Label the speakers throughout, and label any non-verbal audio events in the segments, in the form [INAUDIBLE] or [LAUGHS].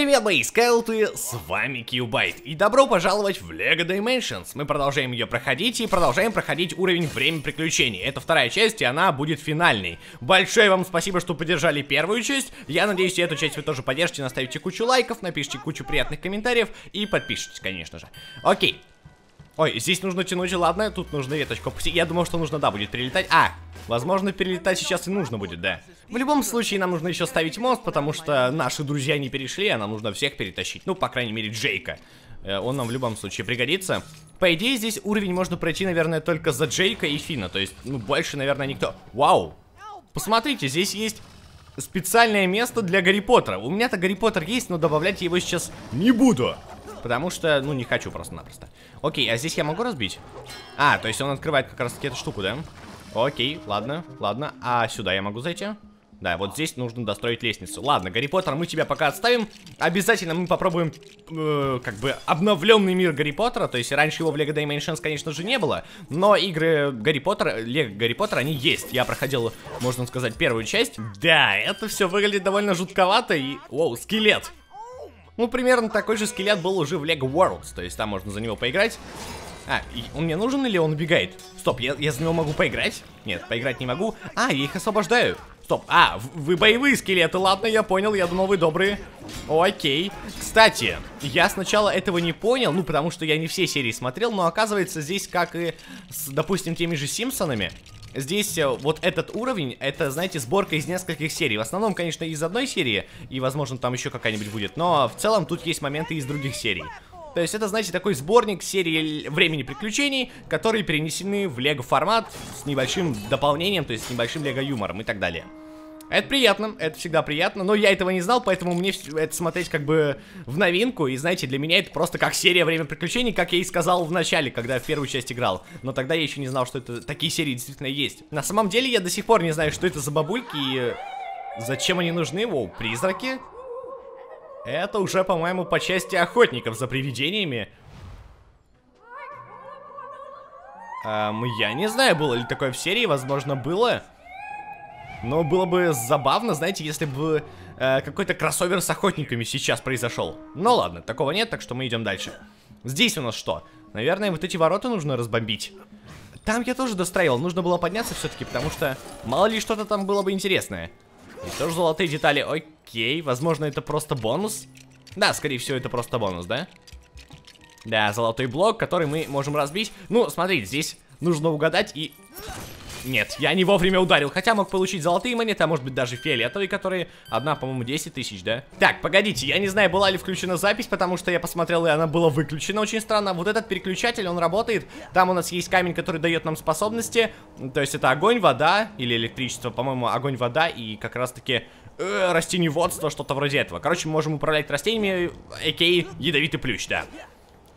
Speaker 1: Привет, мои скелты, с вами Кьюбайт, и добро пожаловать в LEGO Dimensions. Мы продолжаем ее проходить и продолжаем проходить уровень Время Приключений. Это вторая часть, и она будет финальной. Большое вам спасибо, что поддержали первую часть. Я надеюсь, эту часть вы тоже поддержите, наставите кучу лайков, напишите кучу приятных комментариев и подпишитесь, конечно же. Окей, Ой, здесь нужно тянуть, ладно, тут нужно веточку. Я думал, что нужно, да, будет перелетать. А, возможно, перелетать сейчас и нужно будет, да. В любом случае, нам нужно еще ставить мост, потому что наши друзья не перешли, а нам нужно всех перетащить. Ну, по крайней мере, Джейка. Э, он нам в любом случае пригодится. По идее, здесь уровень можно пройти, наверное, только за Джейка и Фина. То есть, ну, больше, наверное, никто. Вау! Посмотрите, здесь есть специальное место для Гарри Поттера. У меня-то Гарри Поттер есть, но добавлять его сейчас не буду. Потому что, ну, не хочу просто-напросто. Окей, а здесь я могу разбить? А, то есть он открывает как раз-таки эту штуку, да? Окей, ладно, ладно. А сюда я могу зайти? Да, вот здесь нужно достроить лестницу. Ладно, Гарри Поттер, мы тебя пока отставим. Обязательно мы попробуем, э, как бы, обновленный мир Гарри Поттера. То есть раньше его в LEGO Dimensions, конечно же, не было. Но игры Гарри Поттера, LEGO Гарри Поттер, они есть. Я проходил, можно сказать, первую часть. Да, это все выглядит довольно жутковато и... Воу, скелет! Ну, примерно такой же скелет был уже в Lego Worlds, то есть там можно за него поиграть. А, он мне нужен или он убегает? Стоп, я, я за него могу поиграть? Нет, поиграть не могу. А, я их освобождаю. Стоп, а, вы боевые скелеты, ладно, я понял, я думал, вы добрые. Окей. Кстати, я сначала этого не понял, ну, потому что я не все серии смотрел, но оказывается здесь, как и с, допустим, теми же Симпсонами, Здесь э, вот этот уровень, это, знаете, сборка из нескольких серий. В основном, конечно, из одной серии, и, возможно, там еще какая-нибудь будет. Но в целом тут есть моменты из других серий. То есть это, знаете, такой сборник серии времени приключений, которые перенесены в лего формат с небольшим дополнением, то есть с небольшим лего юмором и так далее. Это приятно, это всегда приятно, но я этого не знал, поэтому мне это смотреть как бы в новинку, и знаете, для меня это просто как серия «Время приключений», как я и сказал в начале, когда я в первую часть играл, но тогда я еще не знал, что это такие серии действительно есть. На самом деле я до сих пор не знаю, что это за бабульки и зачем они нужны, воу, призраки? Это уже, по-моему, по части охотников за привидениями. Эм, я не знаю, было ли такое в серии, возможно, было. Но было бы забавно, знаете, если бы э, какой-то кроссовер с охотниками сейчас произошел. Ну ладно, такого нет, так что мы идем дальше. Здесь у нас что? Наверное, вот эти ворота нужно разбомбить. Там я тоже достраивал, нужно было подняться все-таки, потому что мало ли что-то там было бы интересное. И тоже золотые детали, окей, возможно это просто бонус. Да, скорее всего это просто бонус, да? Да, золотой блок, который мы можем разбить. Ну, смотрите, здесь нужно угадать и нет, я не вовремя ударил, хотя мог получить золотые монеты, а может быть даже фиолетовые, которые... Одна, по-моему, 10 тысяч, да? Так, погодите, я не знаю, была ли включена запись, потому что я посмотрел, и она была выключена очень странно. Вот этот переключатель, он работает. Там у нас есть камень, который дает нам способности. То есть это огонь, вода или электричество, по-моему, огонь, вода и как раз-таки э, что-то вроде этого. Короче, мы можем управлять растениями, а.к.а. ядовитый плющ, да.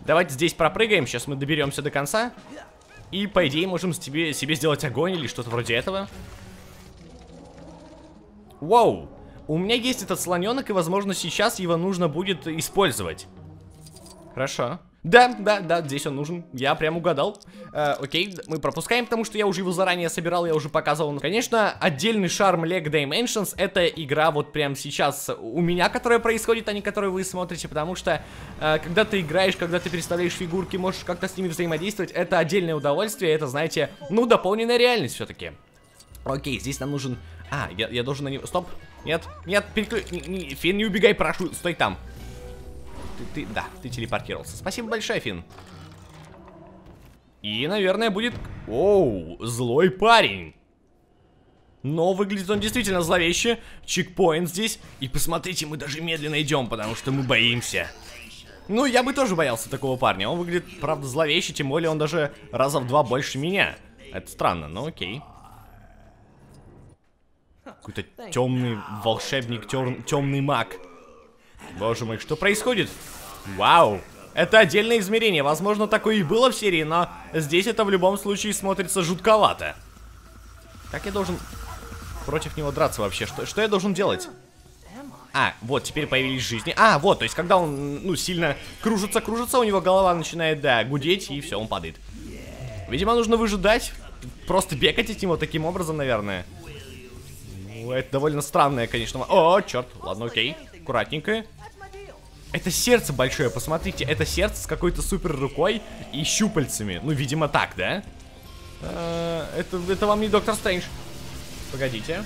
Speaker 1: Давайте здесь пропрыгаем, сейчас мы доберемся до конца. И, по идее, можем себе, себе сделать огонь или что-то вроде этого. Вау! У меня есть этот слоненок, и, возможно, сейчас его нужно будет использовать. Хорошо. Да, да, да, здесь он нужен. Я прям угадал. Э, окей, мы пропускаем, потому что я уже его заранее собирал, я уже показывал. Конечно, отдельный шарм Leg Dimensions это игра вот прям сейчас у меня, которая происходит, а не которую вы смотрите, потому что э, когда ты играешь, когда ты переставляешь фигурки, можешь как-то с ними взаимодействовать, это отдельное удовольствие, это, знаете, ну, дополненная реальность все-таки. Окей, здесь нам нужен... А, я, я должен на него... Стоп! Нет, нет, переклю... Фин, не убегай, прошу, стой там. Ты, ты, да, ты телепортировался. Спасибо большое, Фин. И, наверное, будет... Оу, злой парень. Но выглядит он действительно зловеще. Чекпоинт здесь. И посмотрите, мы даже медленно идем, потому что мы боимся. Ну, я бы тоже боялся такого парня. Он выглядит, правда, зловеще, тем более он даже раза в два больше меня. Это странно, но окей. Какой-то темный волшебник, темный маг. Боже мой, что происходит? Вау! Это отдельное измерение. Возможно, такое и было в серии, но здесь это в любом случае смотрится жутковато. Как я должен против него драться вообще? Что, что я должен делать? А, вот, теперь появились жизни. А, вот, то есть, когда он, ну, сильно кружится, кружится, у него голова начинает, да, гудеть, и все, он падает. Видимо, нужно выжидать. Просто бегать этим вот таким образом, наверное. Ну, это довольно странное, конечно. О, черт, ладно, окей. Аккуратненько. Это сердце большое, посмотрите, это сердце с какой-то супер рукой и щупальцами. Ну, видимо, так, да? А, это, это вам не Доктор Стрэндж. Погодите.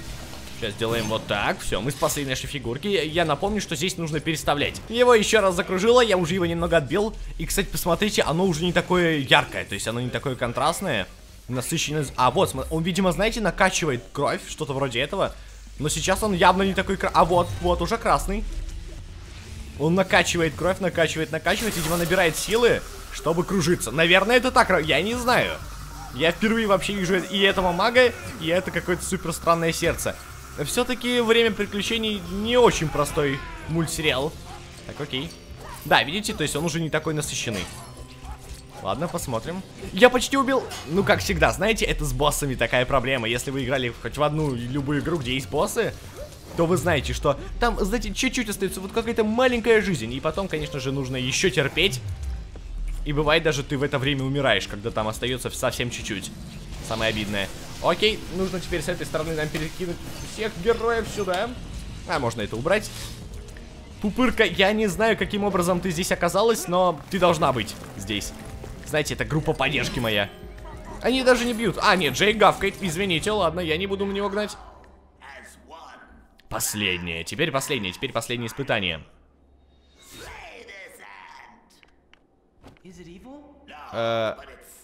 Speaker 1: Сейчас сделаем вот так. Все, мы спасли наши фигурки. Я напомню, что здесь нужно переставлять. Его еще раз закружило, я уже его немного отбил. И, кстати, посмотрите, оно уже не такое яркое. То есть оно не такое контрастное. Насыщенное. А, вот, он, видимо, знаете, накачивает кровь. Что-то вроде этого. Но сейчас он явно не такой... А вот, вот, уже красный. Он накачивает кровь, накачивает, накачивает. Видимо, набирает силы, чтобы кружиться. Наверное, это так. Я не знаю. Я впервые вообще вижу и этого мага, и это какое-то супер странное сердце. Все-таки «Время приключений» не очень простой мультсериал. Так, окей. Да, видите, то есть он уже не такой насыщенный. Ладно, посмотрим. Я почти убил... Ну, как всегда, знаете, это с боссами такая проблема. Если вы играли хоть в одну любую игру, где есть боссы, то вы знаете, что там, знаете, чуть-чуть остается вот какая-то маленькая жизнь. И потом, конечно же, нужно еще терпеть. И бывает даже ты в это время умираешь, когда там остается совсем чуть-чуть. Самое обидное. Окей, нужно теперь с этой стороны нам перекинуть всех героев сюда. А, можно это убрать. Пупырка, я не знаю, каким образом ты здесь оказалась, но ты должна быть здесь. Знаете, это группа поддержки моя. Они даже не бьют. А, нет, Джей гавкает. Извините, ладно, я не буду на него гнать. Последнее. Теперь последнее. Теперь последнее испытание. Э,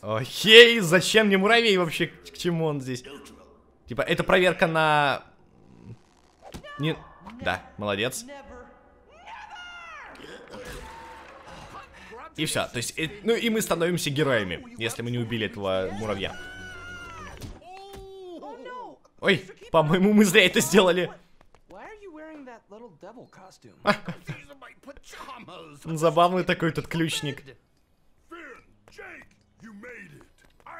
Speaker 1: окей, зачем мне муравей вообще? К чему он здесь? Типа, это проверка на... Не... Да, молодец. И все, то есть, э, ну и мы становимся героями, если мы не убили этого муравья. Ой, по-моему, мы зря это сделали. Забавный такой этот ключник.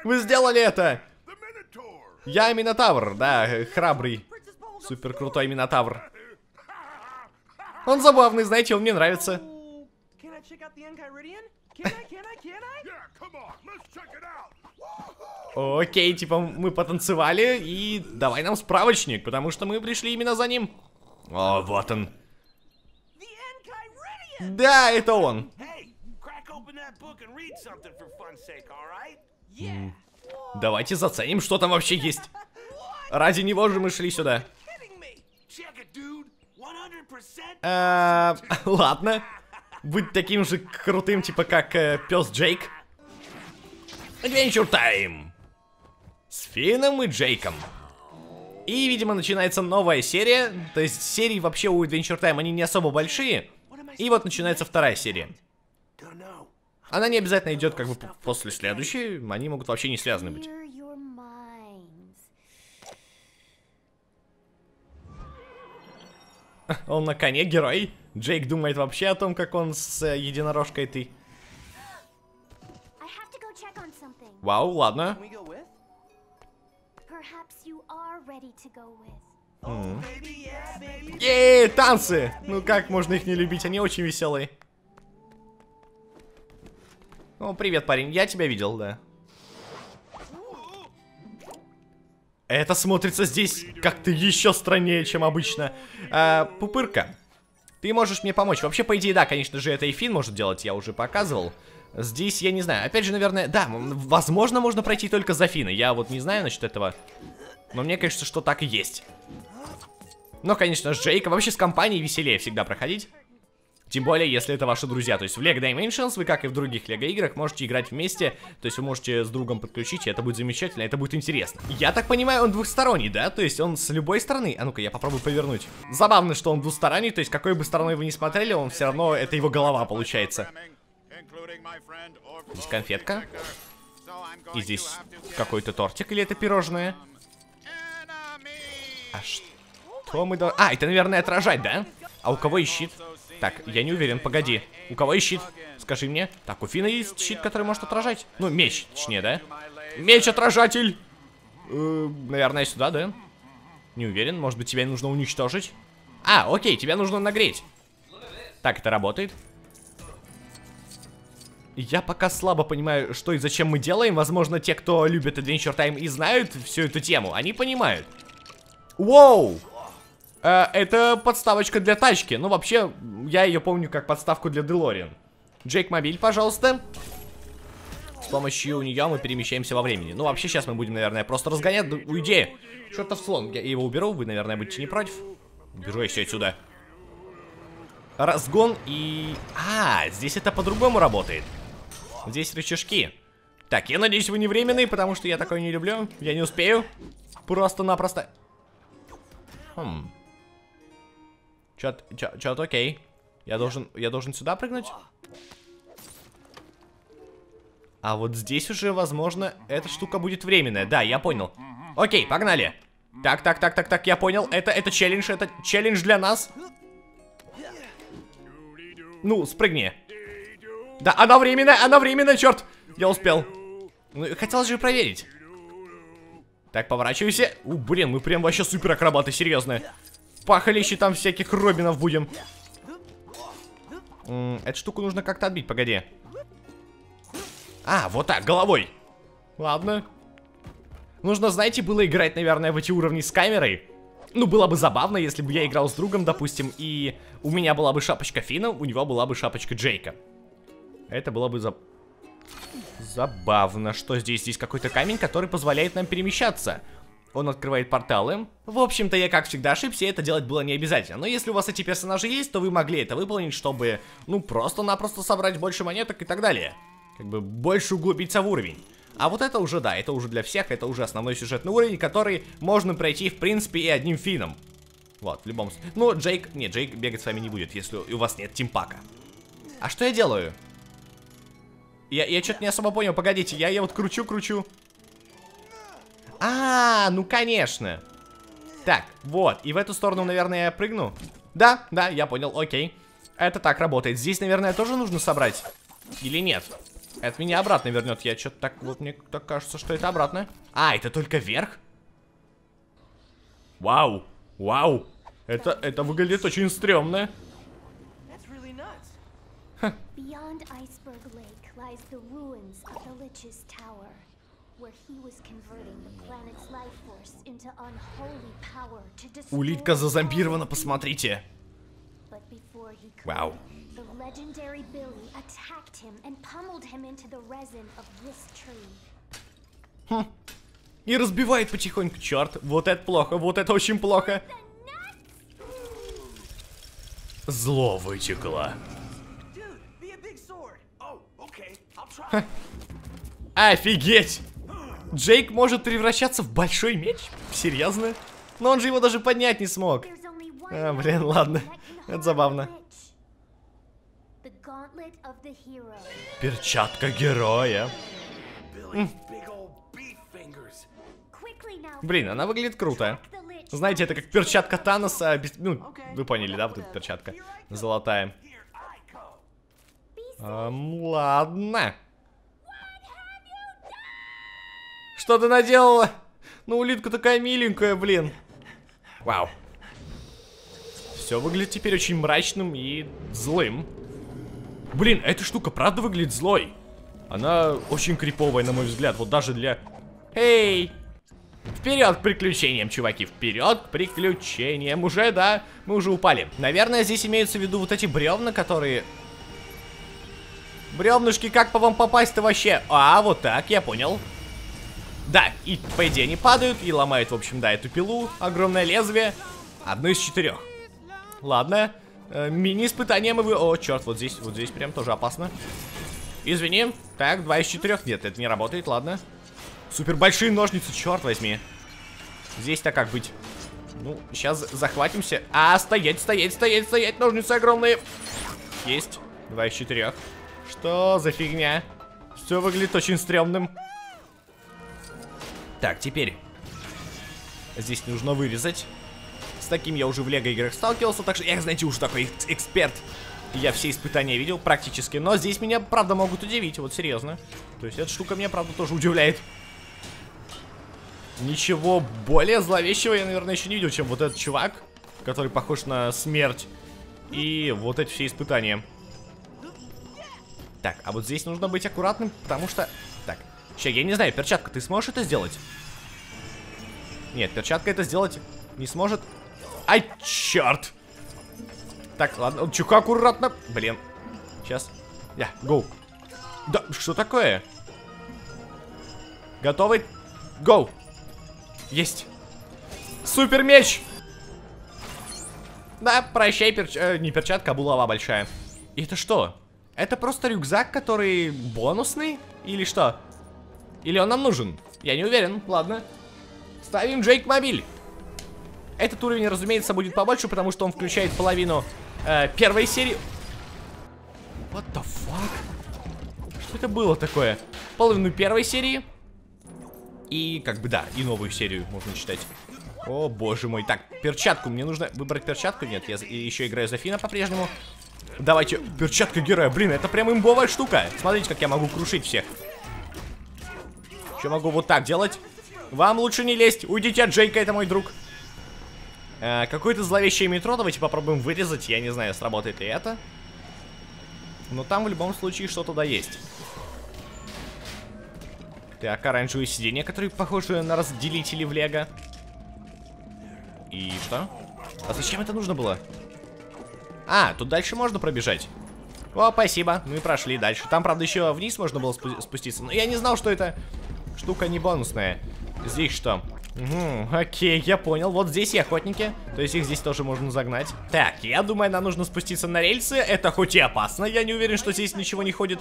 Speaker 1: Вы сделали это! Я Минотавр, да, храбрый. Супер крутой Минотавр. Он забавный, знаете, он мне нравится. Окей, типа мы потанцевали, и давай нам справочник, потому что мы пришли именно за ним. О, вот он. Да, это он. Давайте заценим, что там вообще есть. Ради него же мы шли сюда. А, [LAUGHS] ладно. Быть таким же крутым, типа как э, пес Джейк. Adventure Time. С Фином и Джейком. И, видимо, начинается новая серия. То есть серии вообще у Adventure Time, они не особо большие. И вот начинается вторая серия. Она не обязательно идет как бы после следующей, они могут вообще не связаны быть. Он на коне герой. Джейк думает вообще о том, как он с э, единорожкой ты. Вау, ладно. Эй, танцы! Ну как можно их не любить, они очень веселые. Ну, привет, парень, я тебя видел, да. Это смотрится здесь как-то еще страннее, чем обычно. А, пупырка, ты можешь мне помочь. Вообще, по идее, да, конечно же, это и Фин может делать, я уже показывал. Здесь, я не знаю, опять же, наверное, да, возможно, можно пройти только за Фина. Я вот не знаю насчет этого, но мне кажется, что так и есть. Но, конечно, с Джейком, вообще с компанией веселее всегда проходить. Тем более, если это ваши друзья. То есть в LEGO Dimensions вы, как и в других LEGO играх, можете играть вместе. То есть вы можете с другом подключить, и это будет замечательно, это будет интересно. Я так понимаю, он двухсторонний, да? То есть он с любой стороны... А ну-ка, я попробую повернуть. Забавно, что он двусторонний, то есть какой бы стороной вы не смотрели, он все равно... Это его голова получается. Здесь конфетка. И здесь какой-то тортик или это пирожное? А что мы должны... А, это, наверное, отражать, да? А у кого есть щит? Так, я не уверен, погоди. У кого есть щит? Скажи мне. Так, у Фина есть щит, который может отражать. Ну, меч, точнее, да? Меч-отражатель! Э, наверное, сюда, да? Не уверен, может быть, тебя нужно уничтожить? А, окей, тебя нужно нагреть. Так, это работает. Я пока слабо понимаю, что и зачем мы делаем. Возможно, те, кто любит Adventure Time и знают всю эту тему, они понимают. Воу! Э, это подставочка для тачки. Ну, вообще, я ее помню как подставку для Делориан. Джейк Мобиль, пожалуйста. С помощью нее мы перемещаемся во времени. Ну, вообще, сейчас мы будем, наверное, просто разгонять. Да, уйди! В слон. Я его уберу, вы, наверное, будете не против. Уберу я все отсюда. Разгон и... А, здесь это по-другому работает. Здесь рычажки. Так, я надеюсь, вы не временные, потому что я такое не люблю. Я не успею. Просто-напросто. Хм. Чё-то чё окей. Я должен, я должен сюда прыгнуть? А вот здесь уже, возможно, эта штука будет временная. Да, я понял. Окей, погнали. Так, так, так, так, так, я понял. Это, это челлендж, это челлендж для нас. Ну, спрыгни. Да, она временная, она временная, черт. Я успел. Ну, хотел же проверить. Так, поворачивайся. У, блин, мы прям вообще супер акробаты, серьезно. Пахалище там всяких Робинов будем. М -м, эту штуку нужно как-то отбить, погоди. А, вот так, головой. Ладно. Нужно, знаете, было играть, наверное, в эти уровни с камерой. Ну, было бы забавно, если бы я играл с другом, допустим, и у меня была бы шапочка Фина, у него была бы шапочка Джейка. Это было бы за... забавно. Что здесь? Здесь какой-то камень, который позволяет нам перемещаться. Он открывает порталы. В общем-то, я, как всегда, ошибся, это делать было не обязательно. Но если у вас эти персонажи есть, то вы могли это выполнить, чтобы, ну, просто-напросто собрать больше монеток и так далее. Как бы больше углубиться в уровень. А вот это уже, да, это уже для всех, это уже основной сюжетный уровень, который можно пройти, в принципе, и одним фином. Вот, в любом случае. Ну, Джейк, нет, Джейк бегать с вами не будет, если у вас нет тимпака. А что я делаю? Я, я что-то не особо понял, погодите, я, я вот кручу-кручу. А, ну конечно. Так, вот, и в эту сторону, наверное, я прыгну. Да, да, я понял, окей. Это так работает. Здесь, наверное, тоже нужно собрать? Или нет? Это меня обратно вернет. Я что-то так, вот мне так кажется, что это обратно. А, это только вверх? Вау, вау. Это, это выглядит очень стрёмно. Beyond Улитка зазомбирована, посмотрите. Вау. The legendary Billy attacked him and pummeled him into the resin of this tree. Хм. И разбивает потихоньку. Черт, вот это плохо, вот это очень плохо. Зло вытекло. Ха. Офигеть! Джейк может превращаться в большой меч? Серьезно? Но он же его даже поднять не смог. А, блин, ладно. Это забавно. Перчатка героя. Блин, она выглядит круто. Знаете, это как перчатка Таноса. Без... Ну, вы поняли, да, вот эта перчатка золотая. Эм, ладно. Что ты наделала? Ну, улитка такая миленькая, блин. Вау. Все выглядит теперь очень мрачным и злым. Блин, эта штука правда выглядит злой. Она очень криповая, на мой взгляд. Вот даже для... Эй! Вперед к приключениям, чуваки, вперед к приключениям. Уже, да, мы уже упали. Наверное, здесь имеются в виду вот эти бревна, которые... Бревнышки, как по вам попасть-то вообще? А, вот так, я понял. Да, и по идее они падают и ломают, в общем, да, эту пилу. Огромное лезвие. Одно из четырех. Ладно. Э, Мини-испытание мы вы... О, черт, вот здесь, вот здесь прям тоже опасно. Извини. Так, два из четырех. Нет, это не работает, ладно. Супер большие ножницы, черт возьми. Здесь-то как быть? Ну, сейчас захватимся. А, стоять, стоять, стоять, стоять. Ножницы огромные. Есть. Два из четырех. Что за фигня? Все выглядит очень стрёмным. Так, теперь. Здесь нужно вырезать. С таким я уже в лего играх сталкивался, так что я, знаете, уже такой эксперт. Я все испытания видел практически, но здесь меня, правда, могут удивить, вот серьезно. То есть эта штука меня, правда, тоже удивляет. Ничего более зловещего я, наверное, еще не видел, чем вот этот чувак, который похож на смерть. И вот эти все испытания. Так, а вот здесь нужно быть аккуратным, потому что... Сейчас, я не знаю, перчатка, ты сможешь это сделать? Нет, перчатка это сделать не сможет. Ай, черт! Так, ладно, чука аккуратно. Блин. Сейчас. Я, yeah, гоу. Да, что такое? Готовы? Гоу. Есть. Супер меч! Да, прощай, перч... э, не перчатка, а булава большая. И это что? Это просто рюкзак, который бонусный? Или что? Или он нам нужен? Я не уверен, ладно. Ставим Джейк мобиль. Этот уровень, разумеется, будет побольше, потому что он включает половину э, первой серии. What the fuck? Что это было такое? Половину первой серии. И, как бы, да, и новую серию можно читать. О, боже мой. Так, перчатку. Мне нужно выбрать перчатку. Нет, я еще играю за Фина по-прежнему. Давайте, перчатка героя. Блин, это прям имбовая штука. Смотрите, как я могу крушить всех. Еще могу вот так делать. Вам лучше не лезть. Уйдите от Джейка, это мой друг. Э, Какое-то зловещее метро. Давайте попробуем вырезать. Я не знаю, сработает ли это. Но там в любом случае что-то да есть. Так, оранжевые сиденья, которые похожи на разделители в лего. И что? А зачем это нужно было? А, тут дальше можно пробежать. О, спасибо. Мы прошли дальше. Там, правда, еще вниз можно было спу спуститься. Но я не знал, что это штука не бонусная. Здесь что? Угу, окей, я понял. Вот здесь и охотники. То есть их здесь тоже можно загнать. Так, я думаю, нам нужно спуститься на рельсы. Это хоть и опасно. Я не уверен, что здесь ничего не ходит.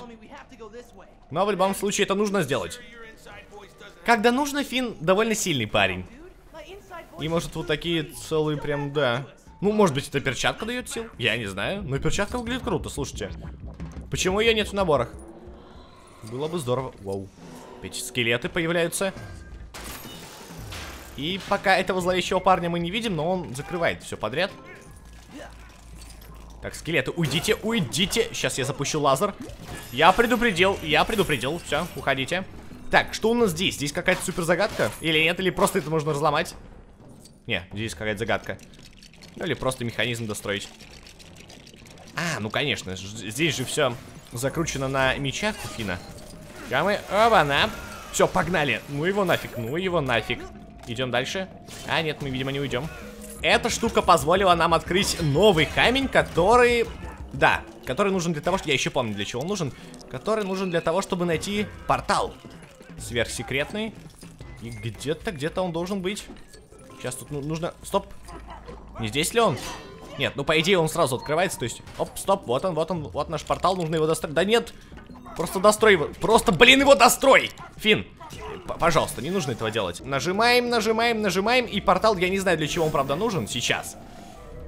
Speaker 1: Но в любом случае это нужно сделать. Когда нужно, Фин довольно сильный парень. И может вот такие целые прям, да. Ну, может быть, это перчатка дает сил? Я не знаю. Но перчатка выглядит круто, слушайте. Почему ее нет в наборах? Было бы здорово. Вау. Эти скелеты появляются. И пока этого зловещего парня мы не видим, но он закрывает все подряд. Так, скелеты, уйдите, уйдите. Сейчас я запущу лазер. Я предупредил, я предупредил. Все, уходите. Так, что у нас здесь? Здесь какая-то супер загадка? Или нет, или просто это можно разломать? Не, здесь какая-то загадка. Ну, или просто механизм достроить. А, ну конечно, здесь же все закручено на мечах у Фина. А мы, оба-на. Все, погнали. Ну его нафиг, ну его нафиг. Идем дальше. А, нет, мы, видимо, не уйдем. Эта штука позволила нам открыть новый камень, который... Да, который нужен для того, что... Я еще помню, для чего он нужен. Который нужен для того, чтобы найти портал. Сверхсекретный. И где-то, где-то он должен быть. Сейчас тут ну, нужно... Стоп. Не здесь ли он? Нет, ну по идее он сразу открывается, то есть... Оп, стоп, вот он, вот он, вот наш портал, нужно его достроить. Да нет! Просто дострой его. Просто, блин, его дострой! Фин, пожалуйста, не нужно этого делать. Нажимаем, нажимаем, нажимаем, и портал, я не знаю, для чего он, правда, нужен сейчас.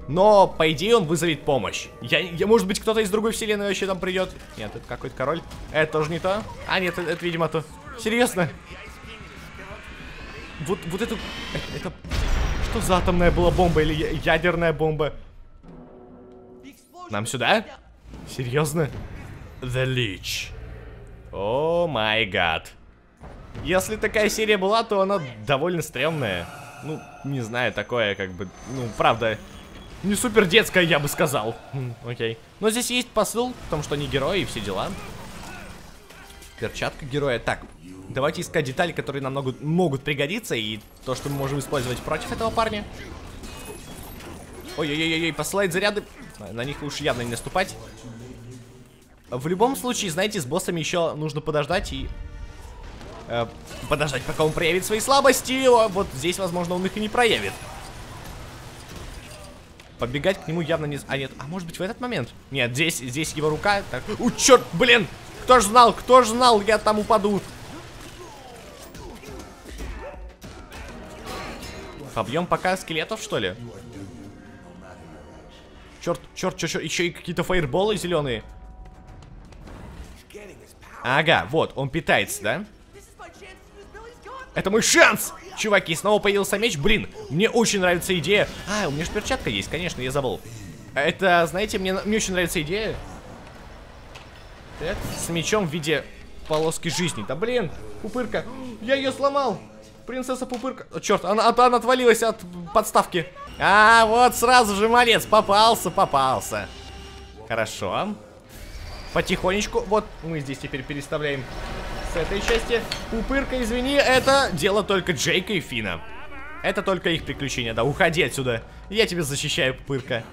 Speaker 1: Но, по идее, он вызовет помощь. Я, я может быть, кто-то из другой вселенной вообще там придет. Нет, это какой-то король. Это тоже не то. А, нет, это, это видимо, то. Серьезно? Вот, вот это... Это... Что за атомная была бомба или ядерная бомба? Нам сюда? Серьезно? The Leech. О май гад. Если такая серия была, то она довольно стрёмная. Ну, не знаю, такое как бы... Ну, правда, не супер детская, я бы сказал. Хм, окей. Но здесь есть посыл, в том, что они герои и все дела. Перчатка героя. Так, давайте искать детали, которые нам могут, могут пригодиться. И то, что мы можем использовать против этого парня. Ой-ой-ой-ой, посылает заряды. На них уж явно не наступать. В любом случае, знаете, с боссами еще нужно подождать и... Э, подождать, пока он проявит свои слабости. Вот здесь, возможно, он их и не проявит. Побегать к нему явно не... А нет, а может быть в этот момент? Нет, здесь, здесь его рука. Так... У, черт, блин! Кто ж знал, кто ж знал, я там упаду. Побьем пока скелетов, что ли? Черт, черт, черт, черт, еще и какие-то фаерболы зеленые. Ага, вот, он питается, да? Это мой шанс! Чуваки, снова появился меч. Блин, мне очень нравится идея. А, у меня же перчатка есть, конечно, я забыл. Это, знаете, мне, мне очень нравится идея. Так, с мечом в виде полоски жизни. Да блин, пупырка. Я ее сломал. Принцесса пупырка. О, черт, она, она отвалилась от подставки. А, вот сразу же молец. Попался, попался. Хорошо. Потихонечку. Вот мы здесь теперь переставляем с этой части. Пупырка, извини, это дело только Джейка и Фина. Это только их приключения, да. Уходи отсюда. Я тебя защищаю, пырка.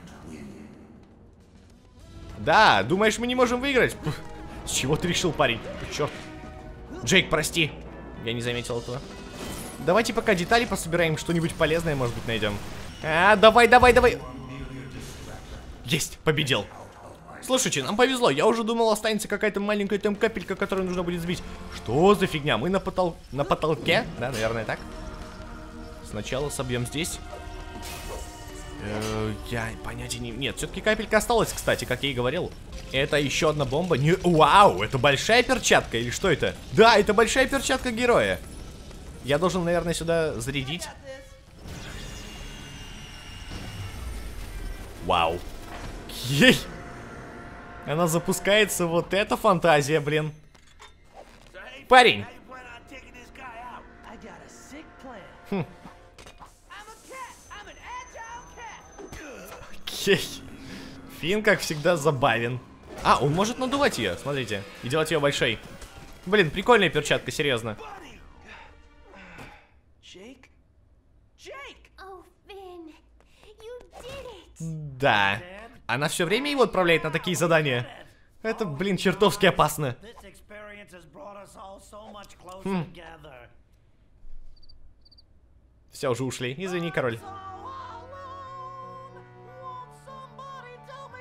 Speaker 1: Да, думаешь, мы не можем выиграть? Пф, с чего ты решил, парень? Черт. Джейк, прости. Я не заметил этого. Давайте пока детали пособираем, что-нибудь полезное, может быть, найдем. А, давай, давай, давай. Есть, победил. Слушайте, нам повезло. Я уже думал, останется какая-то маленькая там капелька, которую нужно будет сбить. Что за фигня? Мы на, потол... на потолке? Да, наверное, так. Сначала собьем здесь. Э, я понятия не... Нет, все-таки капелька осталась, кстати, как я и говорил. Это еще одна бомба. Не... Вау, это большая перчатка или что это? Да, это большая перчатка героя. Я должен, наверное, сюда зарядить. Вау. Ей! Она запускается, вот эта фантазия, блин. Парень! Хм. Окей. Фин, как всегда, забавен. А, он может надувать ее, смотрите. И делать ее большой. Блин, прикольная перчатка, серьезно. Да. Она все время его отправляет на такие задания. Это, блин, чертовски опасно. Хм. Все, уже ушли. Извини, король.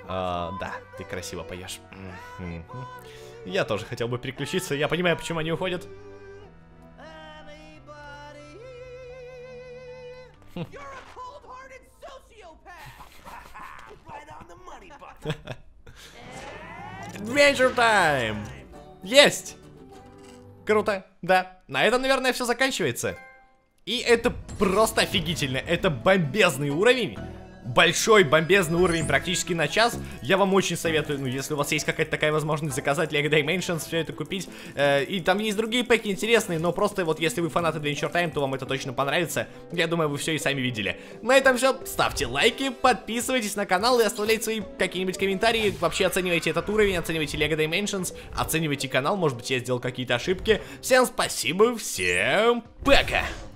Speaker 1: А, да, ты красиво поешь. Я тоже хотел бы переключиться. Я понимаю, почему они уходят. Adventure Time! Есть! Круто, да. На этом, наверное, все заканчивается. И это просто офигительно. Это бомбезный уровень большой бомбезный уровень практически на час. Я вам очень советую, ну, если у вас есть какая-то такая возможность заказать LEGO Dimensions, все это купить. Э, и там есть другие пэки интересные, но просто вот если вы фанаты Adventure Time, то вам это точно понравится. Я думаю, вы все и сами видели. На этом все. Ставьте лайки, подписывайтесь на канал и оставляйте свои какие-нибудь комментарии. Вообще оценивайте этот уровень, оценивайте LEGO Dimensions, оценивайте канал, может быть я сделал какие-то ошибки. Всем спасибо, всем пока!